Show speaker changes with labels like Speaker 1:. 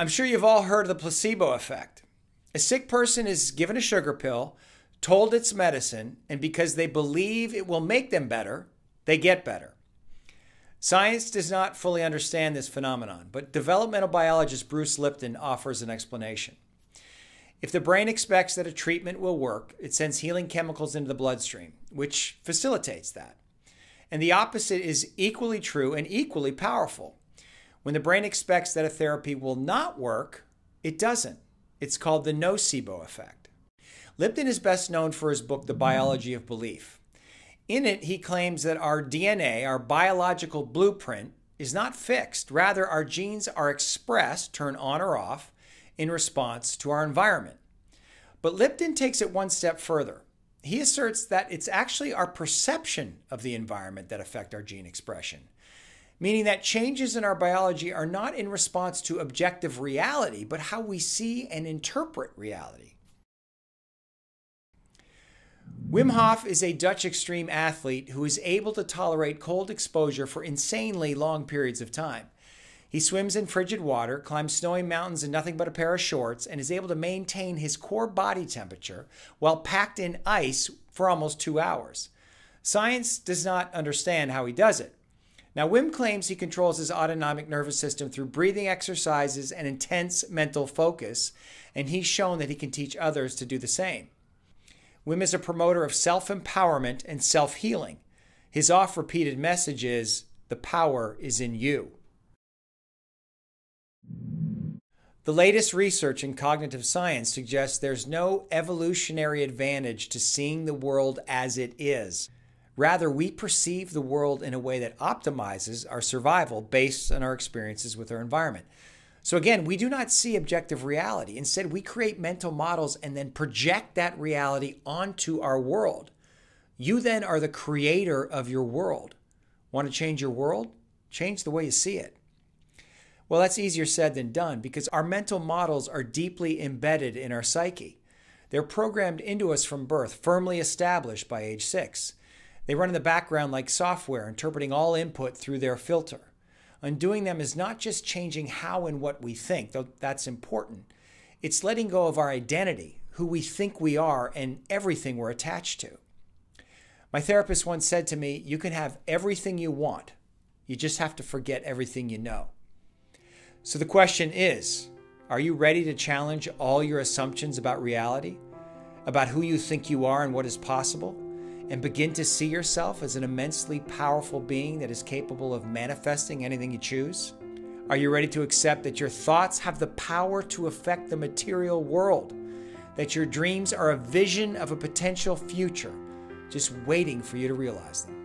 Speaker 1: I'm sure you've all heard of the placebo effect. A sick person is given a sugar pill, told it's medicine, and because they believe it will make them better, they get better. Science does not fully understand this phenomenon, but developmental biologist Bruce Lipton offers an explanation. If the brain expects that a treatment will work, it sends healing chemicals into the bloodstream, which facilitates that. And the opposite is equally true and equally powerful. When the brain expects that a therapy will not work, it doesn't. It's called the nocebo effect. Lipton is best known for his book, The Biology of Belief. In it, he claims that our DNA, our biological blueprint, is not fixed. Rather, our genes are expressed, turn on or off, in response to our environment. But Lipton takes it one step further. He asserts that it's actually our perception of the environment that affect our gene expression meaning that changes in our biology are not in response to objective reality, but how we see and interpret reality. Wim Hof is a Dutch extreme athlete who is able to tolerate cold exposure for insanely long periods of time. He swims in frigid water, climbs snowy mountains in nothing but a pair of shorts, and is able to maintain his core body temperature while packed in ice for almost two hours. Science does not understand how he does it. Now, Wim claims he controls his autonomic nervous system through breathing exercises and intense mental focus, and he's shown that he can teach others to do the same. Wim is a promoter of self empowerment and self healing. His oft repeated message is the power is in you. The latest research in cognitive science suggests there's no evolutionary advantage to seeing the world as it is. Rather, we perceive the world in a way that optimizes our survival based on our experiences with our environment. So, again, we do not see objective reality. Instead, we create mental models and then project that reality onto our world. You then are the creator of your world. Want to change your world? Change the way you see it. Well, that's easier said than done because our mental models are deeply embedded in our psyche. They're programmed into us from birth, firmly established by age six. They run in the background like software, interpreting all input through their filter. Undoing them is not just changing how and what we think, though that's important. It's letting go of our identity, who we think we are, and everything we're attached to. My therapist once said to me, You can have everything you want, you just have to forget everything you know. So the question is Are you ready to challenge all your assumptions about reality, about who you think you are and what is possible? And begin to see yourself as an immensely powerful being that is capable of manifesting anything you choose? Are you ready to accept that your thoughts have the power to affect the material world? That your dreams are a vision of a potential future just waiting for you to realize them?